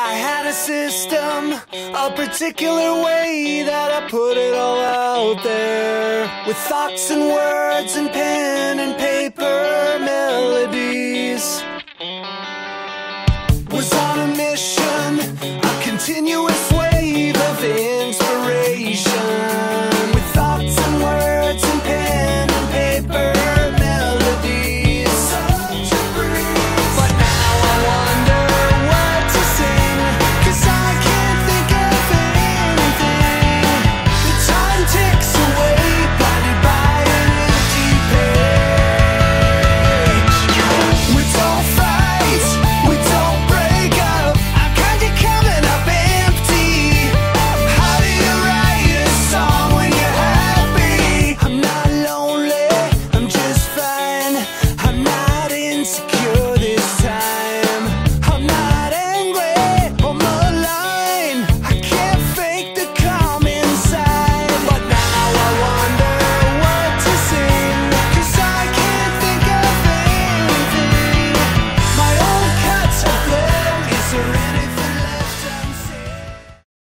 I had a system, a particular way that I put it all out there. With thoughts and words and pen and paper melodies. Was on a mission, a continuous